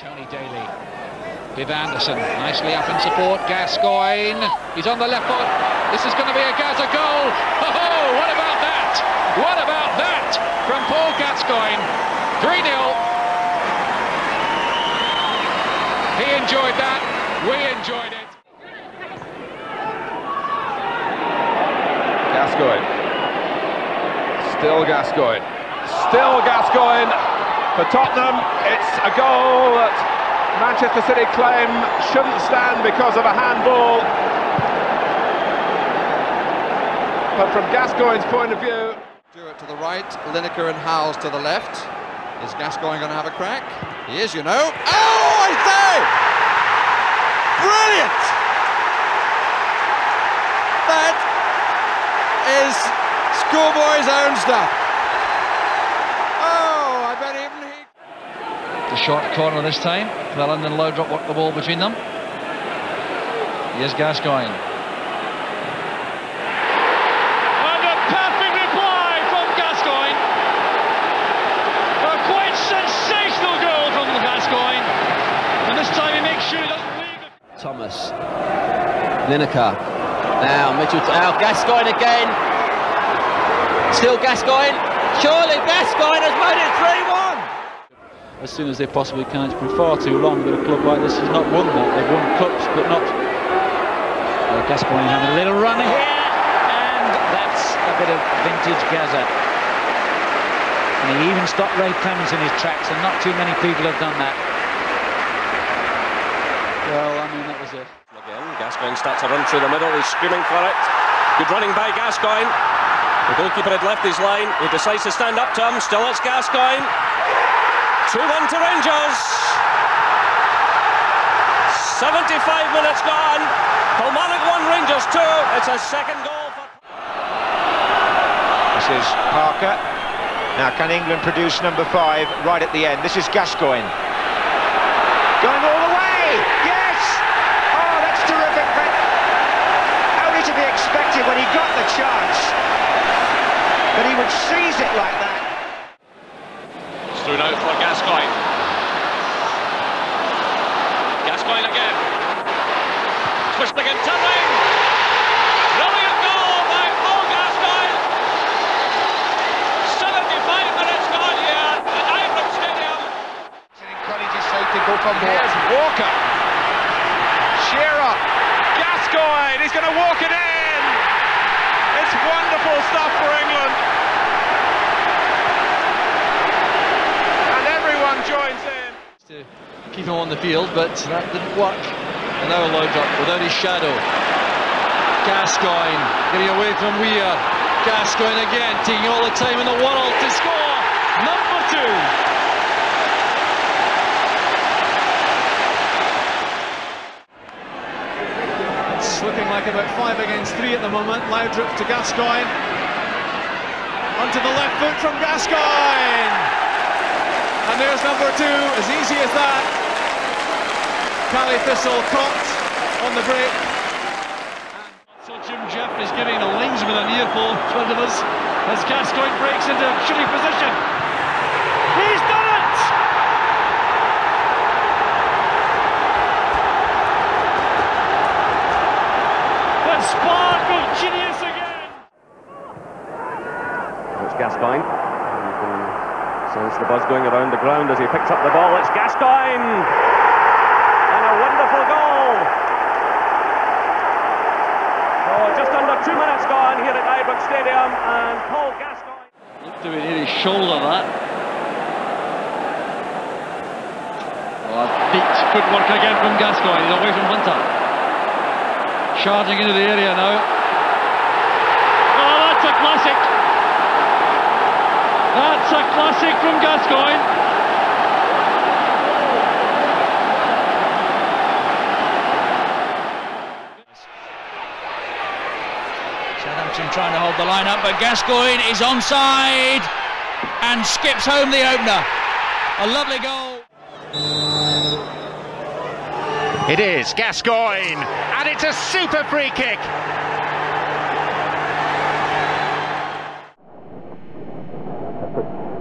Tony Daly. Viv Anderson nicely up in support. Gascoigne. He's on the left foot. This is going to be a Gazza goal. Oh, what about that? What about that from Paul Gascoigne? 3 0. He enjoyed that. We enjoyed it. Gascoigne. Still Gascoigne. Still Gascoigne. For Tottenham, it's a goal that Manchester City claim shouldn't stand because of a handball. But from Gascoigne's point of view... Stewart to the right, Lineker and Howells to the left. Is Gascoigne going to have a crack? He is, you know. Oh, I say! Brilliant! That is schoolboy's own stuff. Oh, I bet even he... The short corner this time. Cleland and Laudrup work the ball between them. Here's Gascoigne. And a perfect reply from Gascoigne. A quite sensational goal from Gascoigne. And this time he makes sure he doesn't leave the... Thomas. Lineker. Now Mitchell. Now Gascoigne again. Still Gascoigne. Surely Gascoigne has made it 3 1. As soon as they possibly can. It's been far too long that a club like this has not won that. They've won cups, but not. Well, Gascoigne having a little run here, and that's a bit of vintage Gazza. And he even stopped Ray Clemence in his tracks, and not too many people have done that. Well, I mean, that was it. Again, Gascoigne starts to run through the middle. He's screaming for it. Good running by Gascoigne. The goalkeeper had left his line. He decides to stand up to him. Still, it's Gascoigne. 2 1 to Rangers. 75 minutes gone. Kilmarnock 1, Rangers 2. It's a second goal for. This is Parker. Now, can England produce number five right at the end? This is Gascoigne. Going all the way! Yes! Oh, that's terrific. Only to be expected when he got the chance. But he would seize it like that. It's through out for Gascoigne. Gascoigne again. Twisting and turning. Brilliant goal by Paul Gascoigne. 75 minutes gone here at Ibrox Stadium. Encourages South to go for more. Here's Walker. Shearer. Gascoigne. He's going to walk it in. It's wonderful stuff for England. And everyone joins in. To keep him on the field, but that didn't work. And now Laudrup without his shadow. Gascoigne getting away from Weir. Gascoigne again, taking all the time in the world to score. Number two. It's looking like about five against three at the moment. Laudrup to Gascoigne. Onto the left foot from Gascoigne. And there's number two, as easy as that. Caley Thistle caught on the break. So Jim Jeff is giving a linesman an earful in front of us as Gascoigne breaks into a shooting position. He's done it! The spark of genius again! It's Gascoigne. You can sense the buzz going around the ground as he picks up the ball. It's Gascoigne! And a wonderful goal! Oh, just under two minutes gone here at Ibrox Stadium, and Paul Gascoigne. Looked to be near his shoulder, that. Oh, beat footwork again from Gascoigne. He's away from Hunter. Charging into the area now. Oh, that's a classic! That's a classic from Gascoigne. Southampton trying to hold the line up, but Gascoigne is onside and skips home the opener. A lovely goal. It is Gascoigne, and it's a super free kick.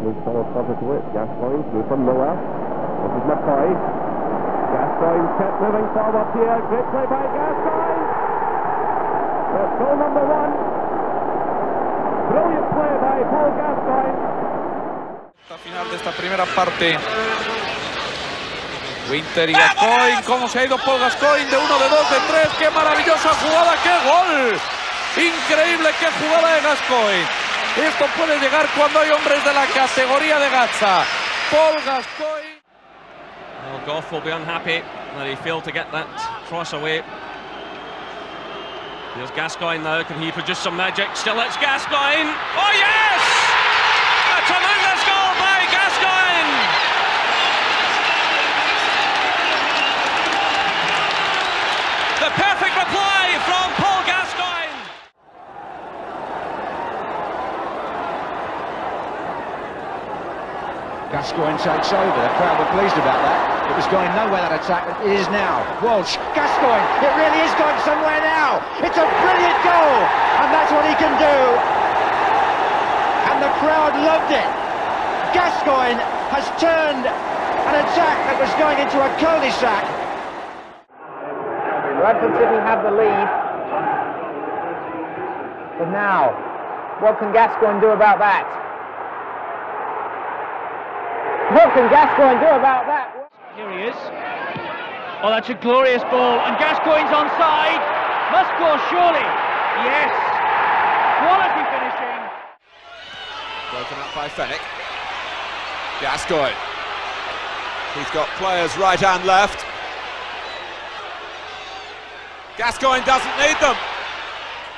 Luke Thomas covers to it. Gascoigne through from the left. This is McCoy. Gascoigne kept moving forward here. Great play by Gascoigne. That's goal number one. Brilliant play by Paul Gascoigne. final de esta primera parte. Winter y Gascoigne, cómo se ha ido Paul Gascoigne de uno, de dos, de tres, qué maravillosa jugada, qué gol. Increíble, qué jugada de Gascoigne. Esto puede llegar cuando hay hombres de la categoría de Gaza. Paul Gascoigne. Well, Goff will be unhappy that he failed to get that cross away. Here's Gascoigne now. Can he produce some magic? Still, it's Gascoigne. Oh yes! A tremendous goal by Gascoigne. The perfect reply from Paul Gascoigne. Gascoigne takes over. The crowd were pleased about that. It was going nowhere, that attack. It is now. Walsh, Gascoigne. It really is going somewhere now. It's a brilliant goal. And that's what he can do. And the crowd loved it. Gascoigne has turned an attack that was going into a cul-de-sac. Bradford City have the lead. But now, what can Gascoigne do about that? What can Gascoigne do about that? Here he is. Oh, that's a glorious ball. And Gascoigne's onside. Must score surely. Yes. Quality finishing. Broken up by Fenwick. Gascoigne. He's got players right and left. Gascoigne doesn't need them.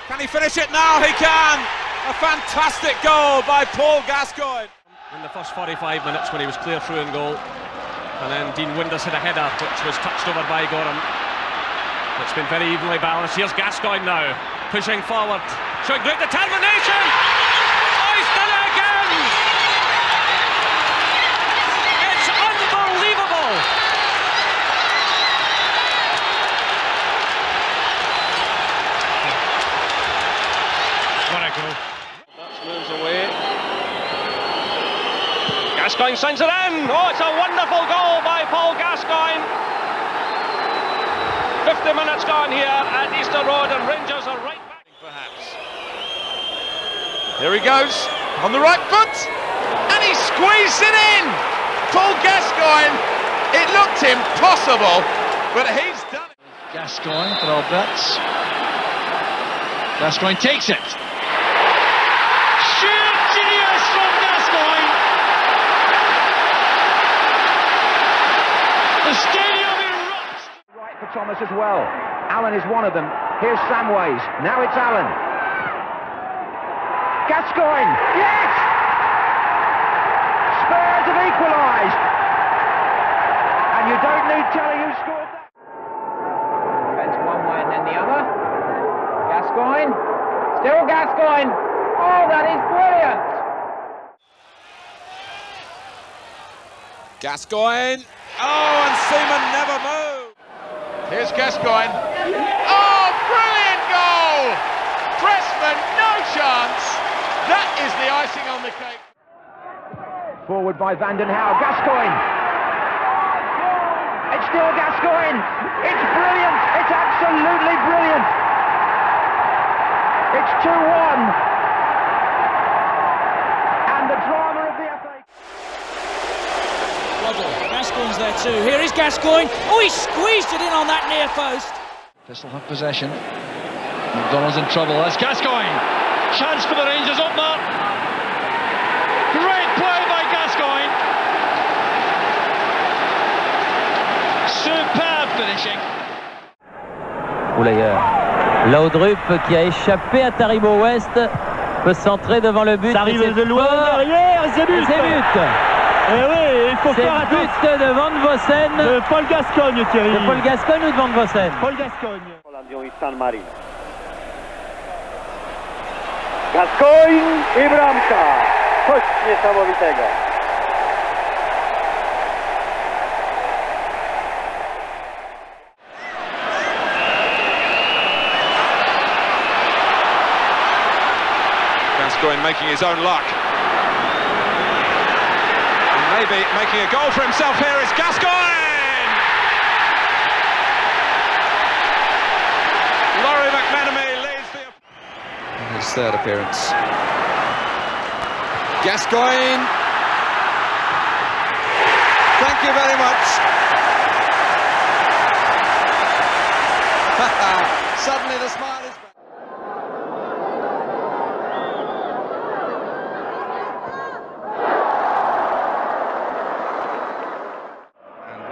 Can he finish it now? He can. A fantastic goal by Paul Gascoigne. In the first 45 minutes when he was clear through in goal. And then Dean Windass had a header which was touched over by Goram. It's been very evenly balanced. Here's Gascoigne now, pushing forward, showing great determination. Oh, he's done it again! It's unbelievable! What a goal. That's moves away. Gascoigne sends it in. Oh, it's a wonderful goal by Paul Gascoigne. 50 minutes gone here at Easter Road, and Rangers are right back. Perhaps. Here he goes on the right foot. And he squeezed it in. Paul Gascoigne. It looked impossible, but he's done it. Gascoigne for Albertz. Gascoigne takes it. Sheer genius from Gascoigne. The stadium erupts. Right for Thomas as well. Allen is one of them. Here's Samways. Now it's Allen. Gascoigne. Yes! Spurs have equalised. And you don't need telling who scored that. Defence one way and then the other. Gascoigne. Still Gascoigne. Oh, that is brilliant. Gascoigne. Oh, and Seaman never moved. Here's Gascoigne. Oh, brilliant goal! Pressman, no chance. That is the icing on the cake. Forward by Vanden Hauwe. Gascoigne. It's still Gascoigne. It's brilliant. Too. Here is Gascoigne. Oh, he squeezed it in on that near post. Thistle have possession. McDonald's in trouble. That's Gascoigne. Chance for the Rangers up there. Great play by Gascoigne. Superb finishing. Oulayer. Laudrup qui a échappé à Taribo West peut centrer devant le but. Ça arrive de loin derrière, c'est but. But. Eh oui, il faut faire attention. but de Van Vossen. De Paul Gascogne, Thierry. De Paul Gascogne ou de Van Vossen? Paul Gascogne. Gascoigne i bramka. Coś niesamowitego. Gascoigne making his own luck. maybe making a goal for himself here is Gascoigne! Lawrie McMenemy leads the... His third appearance. Gascoigne! Thank you very much. Suddenly the smile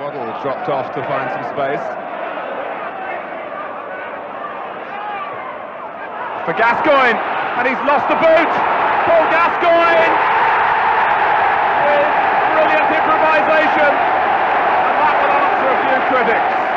Waddle dropped off to find some space. For Gascoigne, and he's lost the boot. Paul Gascoigne with brilliant improvisation, and that will answer a few critics.